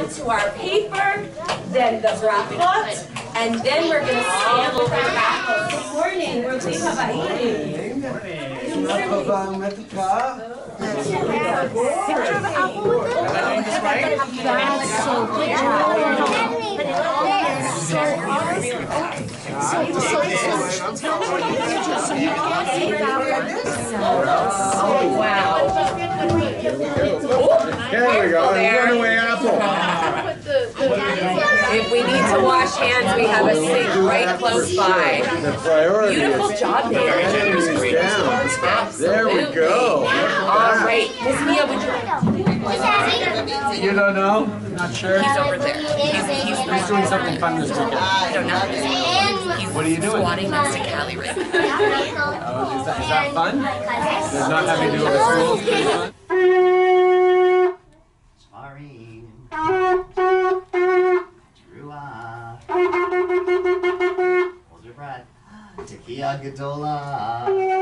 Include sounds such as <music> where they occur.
onto our paper, then the brachot, and then we're going to stand sample our apples. Good morning. We're Good morning. Good morning. That's so good. Wow. There we go. To wash hands, we have a sink right close by. The priority Beautiful is job there. hands down. There we go. All right, Miss Mia, would you, You don't know? Not sure? he's over there. He's, he's He's doing something fun this weekend. I don't know. He's What are you doing? squatting next to Callie right now. <laughs> Oh, is that, is that fun? Does not having to do with school is pretty fun? Sorry. Breath. Gadola.